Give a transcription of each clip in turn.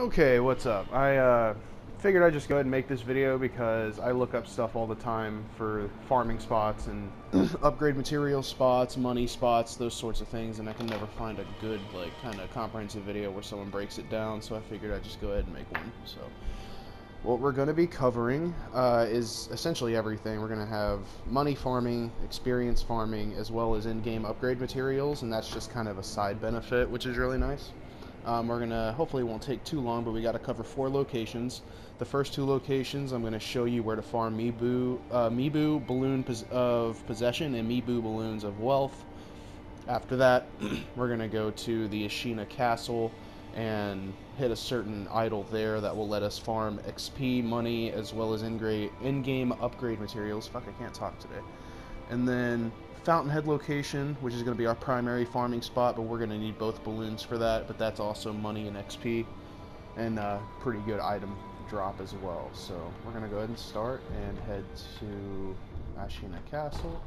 Okay, what's up? I uh, figured I'd just go ahead and make this video because I look up stuff all the time for farming spots and upgrade material spots, money spots, those sorts of things, and I can never find a good, like, kind of comprehensive video where someone breaks it down, so I figured I'd just go ahead and make one. So, what we're going to be covering uh, is essentially everything. We're going to have money farming, experience farming, as well as in-game upgrade materials, and that's just kind of a side benefit, which is really nice. Um, we're gonna hopefully won't take too long, but we got to cover four locations. The first two locations, I'm gonna show you where to farm Mibu, uh, Mibu balloon pos of possession and Mibu balloons of wealth. After that, we're gonna go to the Ashina Castle and hit a certain idol there that will let us farm XP, money, as well as in-game upgrade materials. Fuck, I can't talk today. And then Fountainhead location, which is going to be our primary farming spot, but we're going to need both balloons for that, but that's also money and XP, and a pretty good item drop as well. So we're going to go ahead and start and head to Ashina Castle.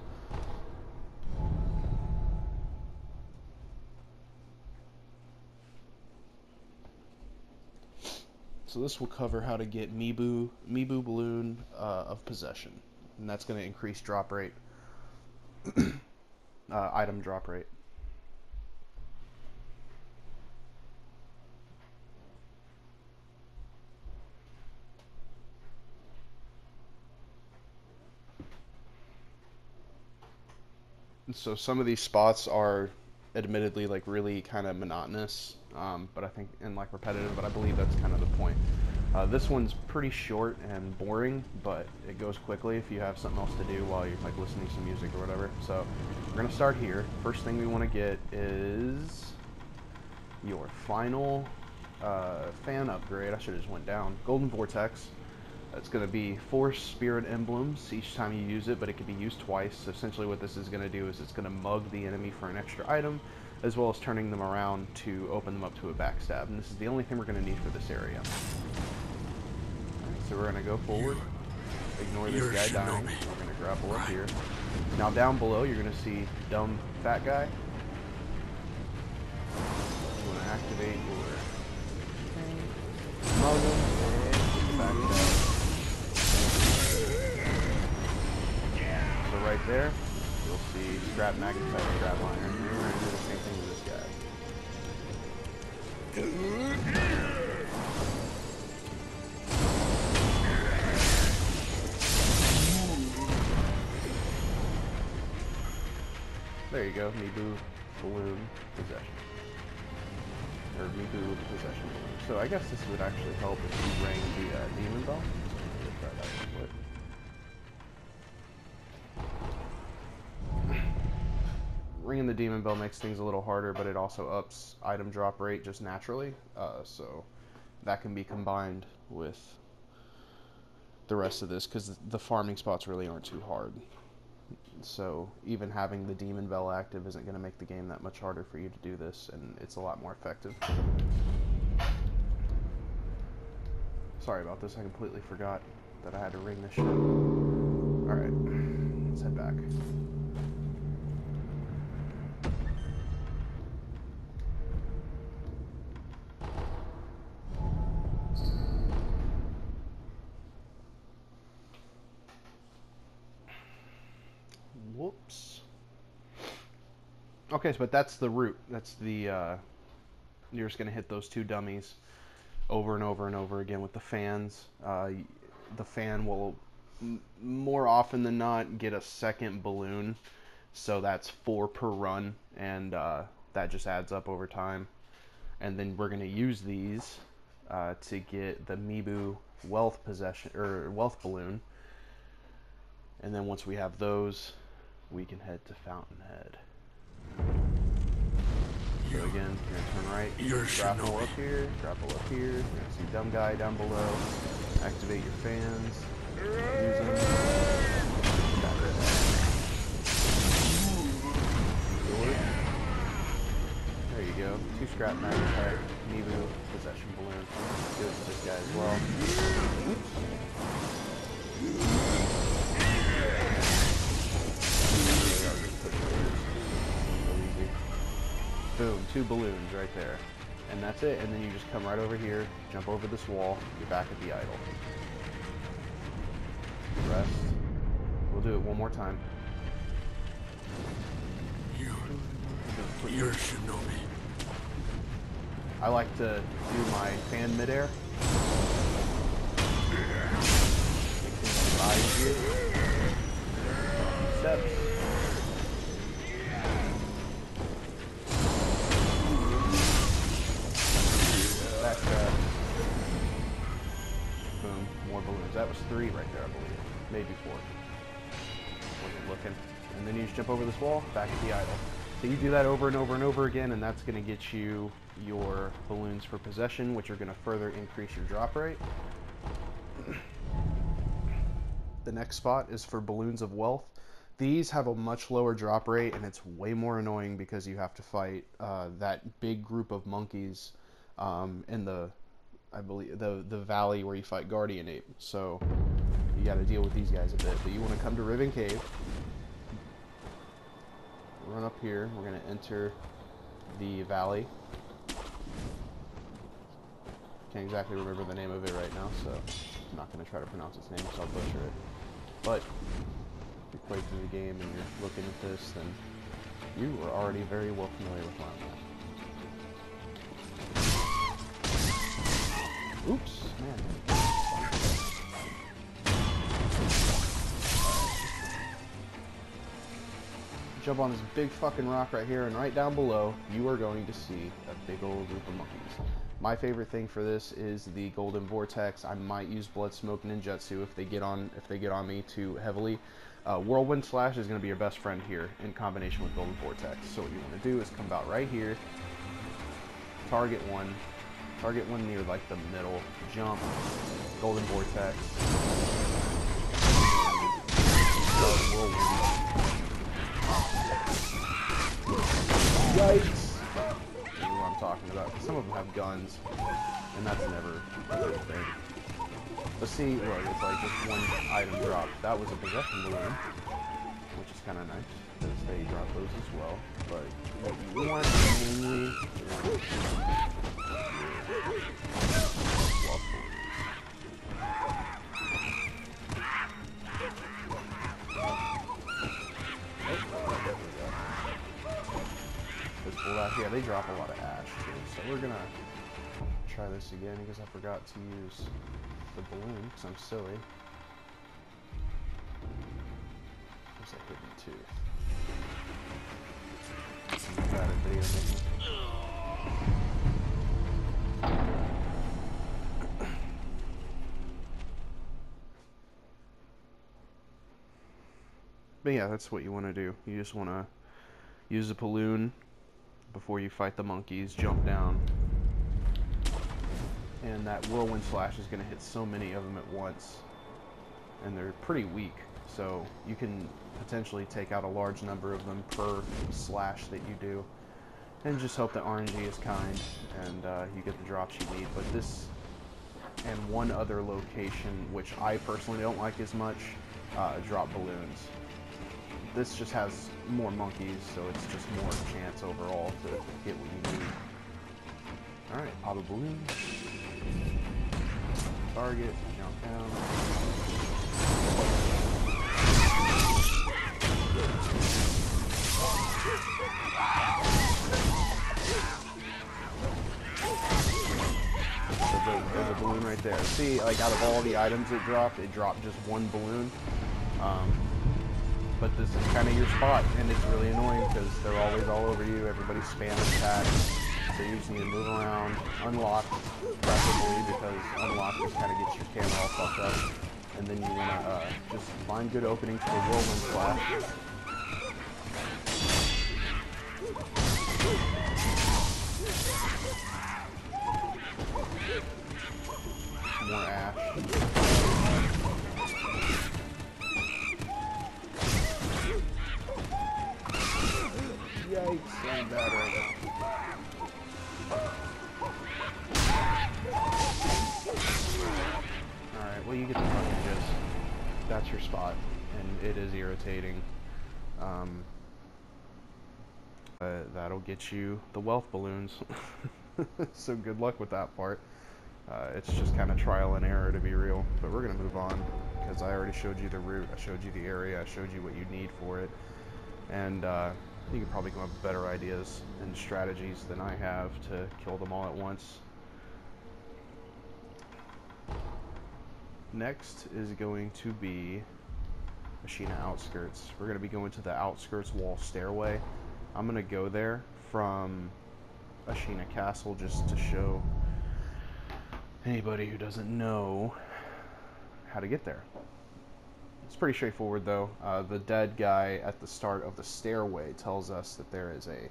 So this will cover how to get Mibu, Mibu Balloon uh, of Possession, and that's going to increase drop rate uh, item drop rate. so some of these spots are admittedly like really kind of monotonous um, but I think and like repetitive but I believe that's kind of the point uh, this one's pretty short and boring, but it goes quickly if you have something else to do while you're like listening to some music or whatever. So we're gonna start here. First thing we want to get is your final uh, fan upgrade. I should have just went down. Golden Vortex. It's going to be four spirit emblems each time you use it, but it can be used twice. So essentially what this is going to do is it's going to mug the enemy for an extra item, as well as turning them around to open them up to a backstab. And this is the only thing we're going to need for this area. So we're going to go forward, ignore this guy dying. We're going to grapple up here. Now down below, you're going to see dumb fat guy. You want to activate your mug him and So right there, you'll see scrap magnetite, scrap liner. Go, Mibu Balloon Possession. Or Mibu Possession Balloon. So I guess this would actually help if you rang the uh, Demon Bell. Ringing the Demon Bell makes things a little harder, but it also ups item drop rate just naturally. Uh, so that can be combined with the rest of this because the farming spots really aren't too hard so even having the Demon Bell active isn't going to make the game that much harder for you to do this, and it's a lot more effective. Sorry about this, I completely forgot that I had to ring this shit. Alright, let's head back. Okay, but that's the route. That's the, uh, you're just to hit those two dummies over and over and over again with the fans. Uh, the fan will more often than not get a second balloon. So that's four per run, and uh, that just adds up over time. And then we're to use these uh, to get the Mibu wealth possession or wealth balloon. And then once we have those, we can head to Fountainhead. So again, you're gonna turn right, you're grapple up here, grapple up here, you're gonna see dumb guy down below, activate your fans, use them, There you go, two scrap magnetite, Mibu, possession balloon, do it to this guy as well. Oops. Boom, two balloons right there. And that's it. And then you just come right over here, jump over this wall, you're back at the idol. Rest. We'll do it one more time. You, you're shinobi. I like to do my fan midair. Make things rise here. Steps. Three right there, I believe. Maybe four. Wasn't looking. And then you just jump over this wall, back at the idol. So you do that over and over and over again, and that's going to get you your balloons for possession, which are going to further increase your drop rate. the next spot is for balloons of wealth. These have a much lower drop rate, and it's way more annoying because you have to fight uh, that big group of monkeys um, in the, I believe, the the valley where you fight Guardian Ape. So you got to deal with these guys a bit. But you want to come to Riven Cave. Run up here. We're gonna enter the valley. Can't exactly remember the name of it right now, so I'm not gonna try to pronounce its name, so I'll butcher it. But if you play through the game and you're looking at this, then you are already very well familiar with I'm. Oops, man. Jump on this big fucking rock right here, and right down below, you are going to see a big old group of monkeys. My favorite thing for this is the Golden Vortex. I might use Blood Smoke Ninjutsu if they get on if they get on me too heavily. Uh, Whirlwind Slash is going to be your best friend here in combination with Golden Vortex. So what you want to do is come about right here, target one, target one near like the middle, jump, Golden Vortex, start Whirlwind. Yikes! You know what I'm talking about. Some of them have guns, and that's never a good thing. But see, look, it's like just one item drop. That was a possession balloon, which is kind of nice, because they drop those as well. But what you want mainly is Here. They drop a lot of ash too, so we're gonna try this again because I forgot to use the balloon because I'm silly. A tooth. Got a video making. But yeah, that's what you want to do. You just want to use the balloon before you fight the monkeys, jump down. And that whirlwind slash is going to hit so many of them at once. And they're pretty weak, so you can potentially take out a large number of them per slash that you do. And just hope that RNG is kind and uh, you get the drops you need. But this and one other location, which I personally don't like as much, uh, drop balloons this just has more monkeys, so it's just more chance overall to get what you need. Alright, pop a balloon. Target, jump down. There's a, there's a balloon right there. See, like out of all the items it dropped, it dropped just one balloon. Um, but this is kind of your spot, and it's really annoying because they're always all over you. Everybody's spamming attacks, so you just need to move around, unlock, preferably because unlock just kind of gets your camera all fucked up, and then you want to uh, just find good openings for whirlwind slash. More ash. Well you get the fucking gist. That's your spot, and it is irritating. Um, uh, that'll get you the wealth balloons. so good luck with that part. Uh, it's just kind of trial and error to be real. But we're going to move on because I already showed you the route, I showed you the area, I showed you what you need for it. And uh, you can probably come up with better ideas and strategies than I have to kill them all at once. Next is going to be Ashina Outskirts. We're going to be going to the Outskirts Wall Stairway. I'm going to go there from Ashina Castle just to show anybody who doesn't know how to get there. It's pretty straightforward though. Uh, the dead guy at the start of the stairway tells us that there is a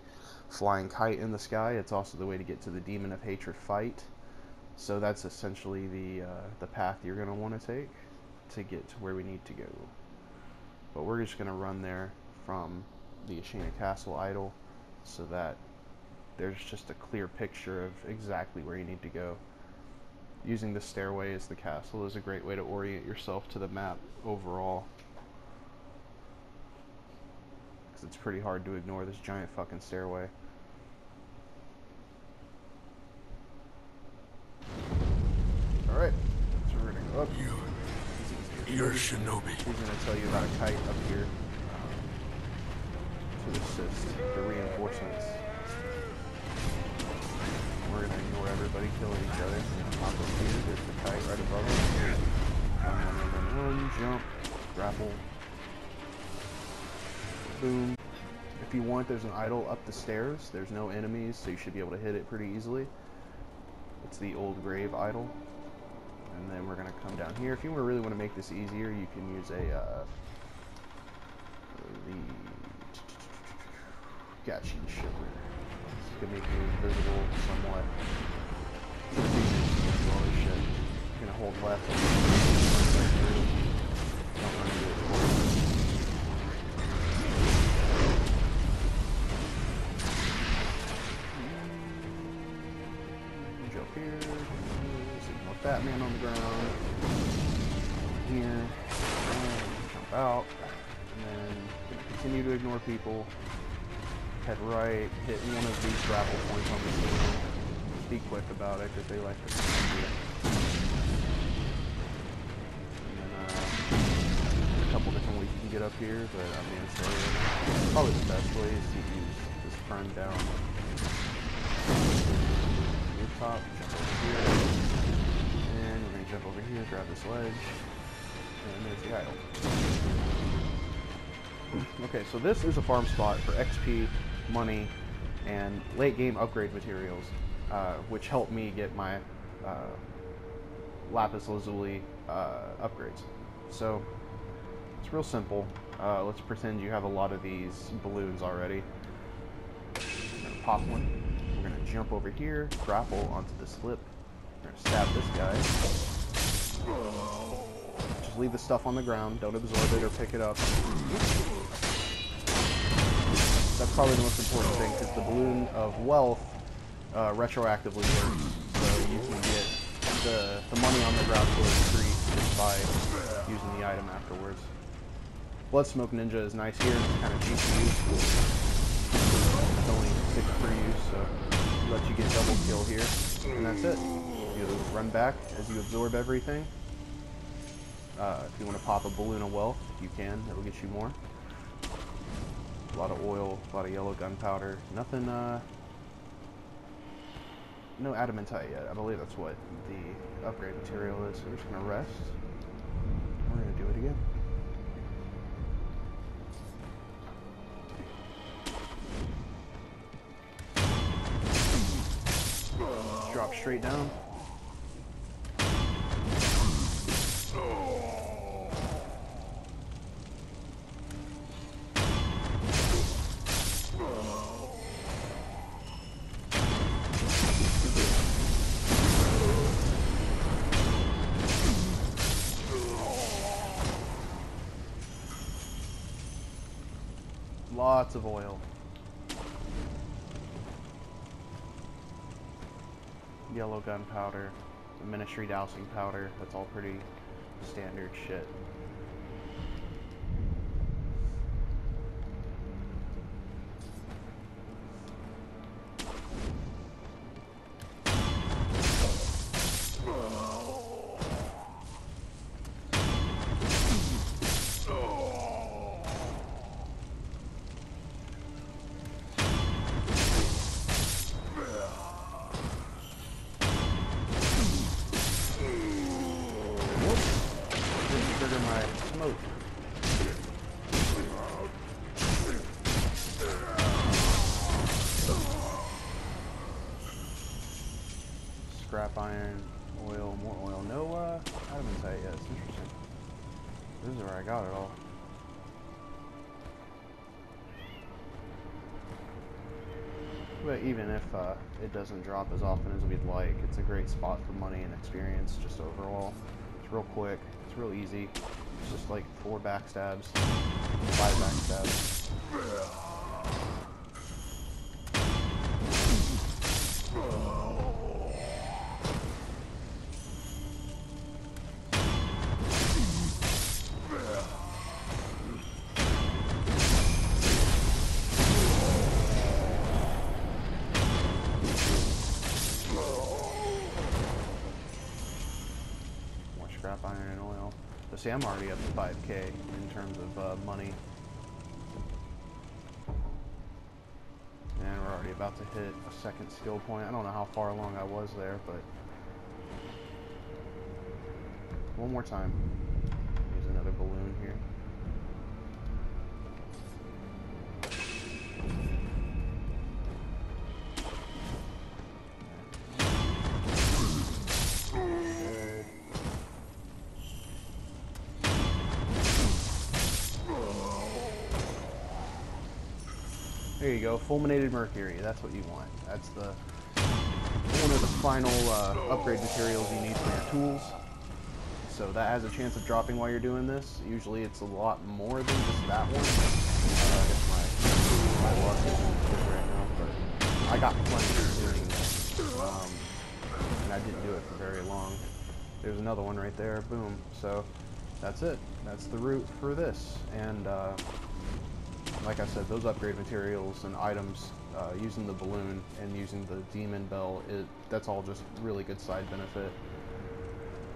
flying kite in the sky. It's also the way to get to the Demon of Hatred fight. So that's essentially the, uh, the path you're going to want to take to get to where we need to go. But we're just going to run there from the Ashina Castle idol so that there's just a clear picture of exactly where you need to go. Using the stairway as the castle is a great way to orient yourself to the map overall. Because it's pretty hard to ignore this giant fucking stairway. Alright, up. You, you're shinobi. He's gonna tell you about a kite up here um, to assist the reinforcements. We're gonna ignore everybody killing each other. Pop up here. There's the kite right above us. Run, run, run, run, jump, grapple. Boom. If you want, there's an idol up the stairs. There's no enemies, so you should be able to hit it pretty easily. It's the old grave idol. And then we're gonna come down here. If you really want to make this easier, you can use a uh, the Gachi Shiver. This can make you invisible somewhat. It's to this shit. You're gonna hold left. Batman on the ground. Here. And jump out. And then continue to ignore people. Head right. Hit one of these grapple points on the ceiling. Be quick about it because they like to. And then uh, a couple different ways you can get up here, but I'm gonna say probably the best way is to use this burn down rooftop, jump over here, jump over here, grab this ledge, and there's the idol. Okay, so this is a farm spot for XP, money, and late game upgrade materials, uh, which help me get my uh, lapis lazuli uh, upgrades. So it's real simple. Uh, let's pretend you have a lot of these balloons already. We're gonna pop one. We're gonna jump over here, grapple onto the slip. We're gonna stab this guy. Just leave the stuff on the ground. Don't absorb it or pick it up. That's probably the most important thing because the balloon of wealth uh, retroactively works. So you can get the, the money on the ground for free just by using the item afterwards. Bloodsmoke Ninja is nice here. It's kind of cheap to use. It's only six per use, so it lets you get double kill here. And that's it. Run back as you absorb everything. Uh, if you want to pop a balloon of wealth, you can. It'll get you more. A lot of oil, a lot of yellow gunpowder. Nothing, uh... No adamantite yet. I believe that's what the upgrade material is. So we're just gonna rest. We're gonna do it again. Drop straight down. Lots of oil. Yellow gunpowder, the ministry dousing powder, that's all pretty standard shit. But even if uh, it doesn't drop as often as we'd like, it's a great spot for money and experience just overall. It's real quick, it's real easy. It's just like four backstabs, five backstabs. I'm already up to 5k in terms of uh, money. And we're already about to hit a second skill point. I don't know how far along I was there, but... One more time. Use another balloon here. There you go, fulminated mercury. That's what you want. That's the one of the final uh, upgrade materials you need for your tools. So that has a chance of dropping while you're doing this. Usually it's a lot more than just that one. Uh, my, my luck isn't good right now, but I got plenty doing this. Um, and I didn't do it for very long. There's another one right there, boom. So that's it. That's the route for this. And uh, like I said, those upgrade materials and items uh, using the balloon and using the demon bell, it, that's all just really good side benefit.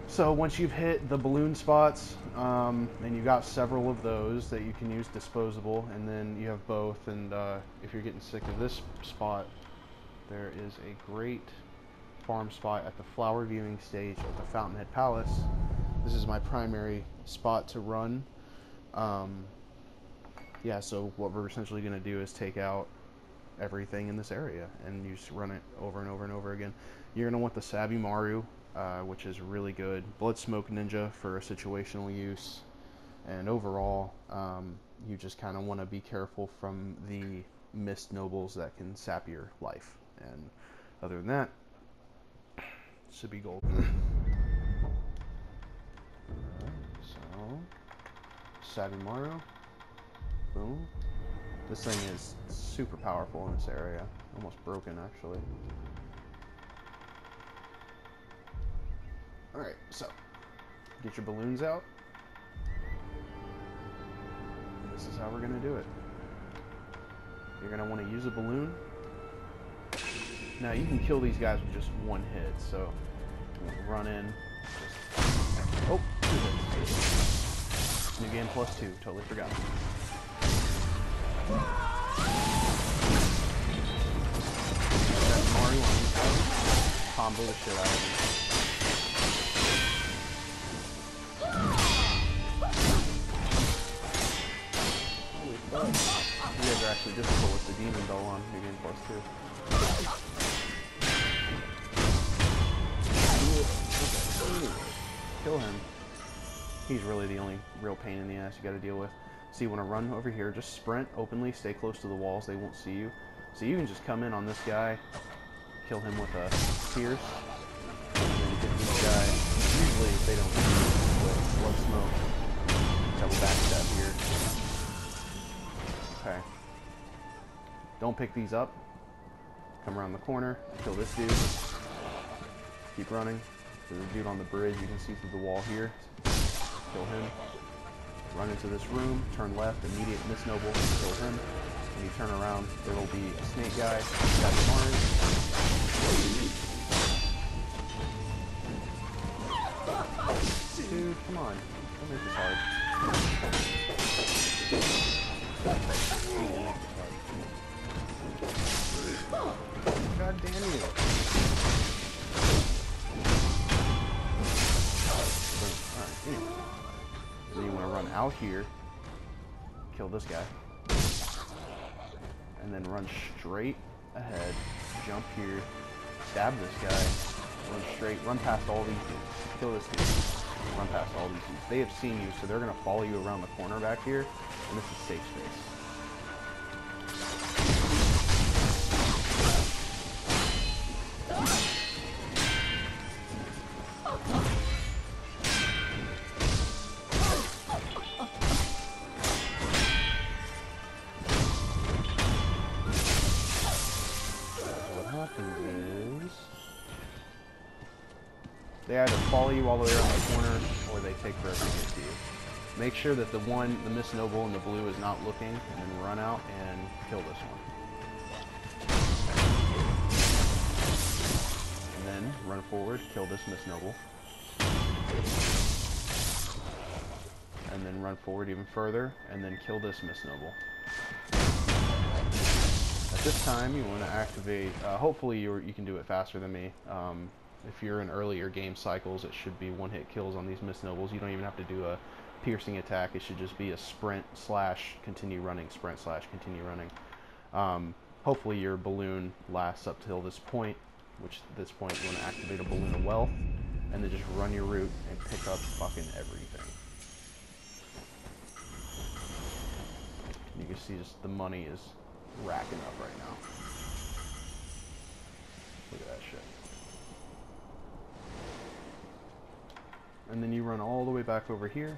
So once you've hit the balloon spots, um, and you've got several of those that you can use disposable, and then you have both, and uh, if you're getting sick of this spot, there is a great farm spot at the flower viewing stage of the Fountainhead Palace. This is my primary spot to run. Um, yeah, so what we're essentially going to do is take out everything in this area and you just run it over and over and over again. You're going to want the Sabi Maru, uh, which is really good. Blood Smoke Ninja for situational use. And overall, um, you just kind of want to be careful from the mist nobles that can sap your life. And other than that, should be gold. So, Sabi Maru. Boom. This thing is super powerful in this area. Almost broken, actually. Alright, so. Get your balloons out. This is how we're going to do it. You're going to want to use a balloon. Now, you can kill these guys with just one hit, so run in. Just, oh. New game plus two, totally forgot. Combo the shit out of fuck. You guys are actually difficult with the demon bell on New Game Plus 2. Kill him. He's really the only real pain in the ass you gotta deal with. So you want to run over here, just sprint openly, stay close to the walls, they won't see you. So you can just come in on this guy, kill him with a pierce, and then get this guy. Usually they don't with blood smoke. Double backstab here. Okay. Don't pick these up. Come around the corner, kill this dude. Keep running. There's a dude on the bridge you can see through the wall here. Kill him. Run into this room, turn left, immediate Mist Noble, kill him. When you turn around, there will be a snake guy, got Mars. Dude, come on. Don't make this hard. God damn you. Alright, anyway. Then you want to run out here, kill this guy, and then run straight ahead, jump here, stab this guy, run straight, run past all these dudes, kill this dude, run past all these dudes. They have seen you, so they're gonna follow you around the corner back here, and this is safe space. Follow you all the way around the corner or they take forever to get to you. Make sure that the one, the Mist Noble in the blue is not looking, and then run out and kill this one. And then run forward, kill this Mist Noble. And then run forward even further, and then kill this Mist Noble. At this time, you want to activate, uh, hopefully you you can do it faster than me. Um, if you're in earlier game cycles, it should be one-hit kills on these Mist Nobles. You don't even have to do a piercing attack. It should just be a sprint slash continue running, sprint slash continue running. Um, hopefully your balloon lasts up till this point, which this point you want to activate a balloon of wealth, and then just run your route and pick up fucking everything. You can see just the money is racking up right now. Look at that shit. And then you run all the way back over here.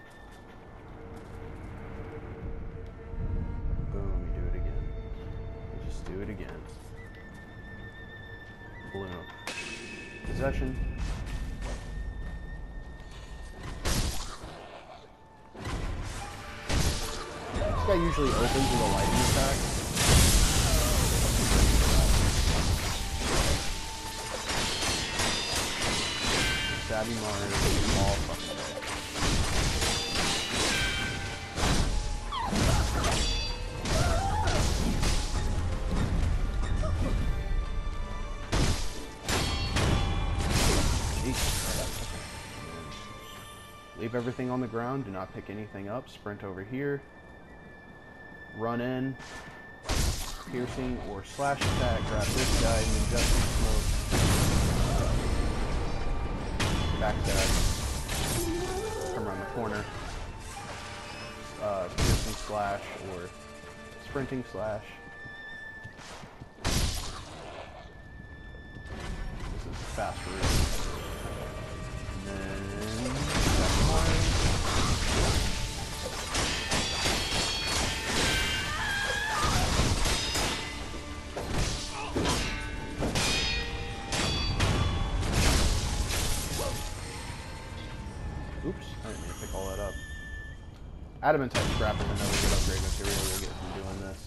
Boom, you do it again. You just do it again. Of possession. This guy usually opens with a lightning attack. Savvy Mars all fucking. Leave everything on the ground. Do not pick anything up. Sprint over here. Run in. Piercing or slash attack. Grab this guy and then just smoke. Backstab. Come around the corner. Uh, piercing slash or sprinting slash. This is fast route. And then Adamantite scrap is another good upgrade material we'll get from doing this.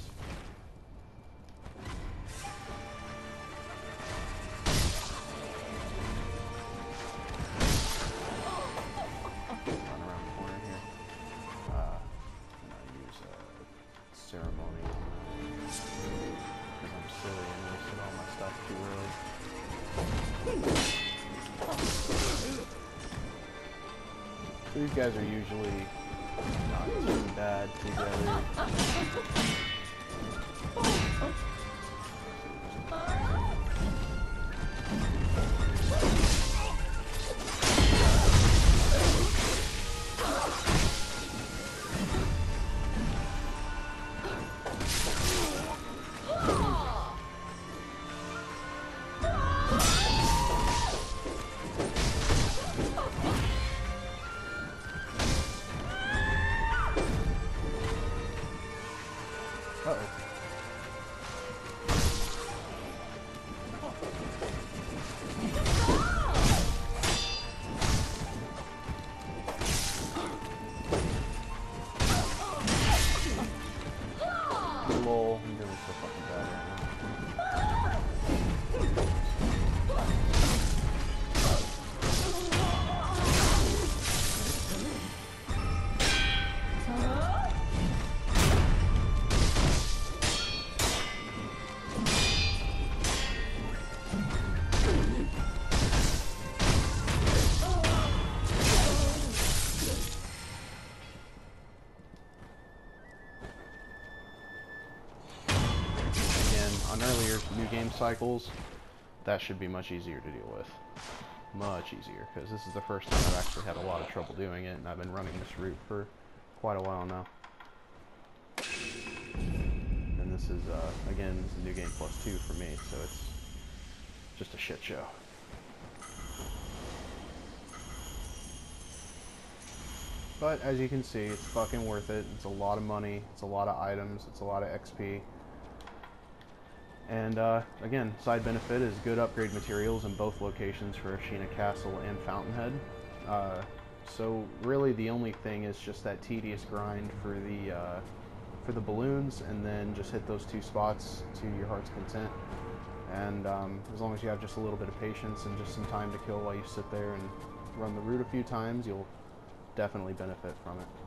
These guys are usually not too bad together. Cycles, that should be much easier to deal with. Much easier, because this is the first time I've actually had a lot of trouble doing it, and I've been running this route for quite a while now. And this is, uh, again, this is New Game Plus 2 for me, so it's just a shit show. But as you can see, it's fucking worth it. It's a lot of money, it's a lot of items, it's a lot of XP. And uh, again, side benefit is good upgrade materials in both locations for Ashina Castle and Fountainhead. Uh, so really the only thing is just that tedious grind for the uh, for the balloons and then just hit those two spots to your heart's content. And um, as long as you have just a little bit of patience and just some time to kill while you sit there and run the route a few times, you'll definitely benefit from it.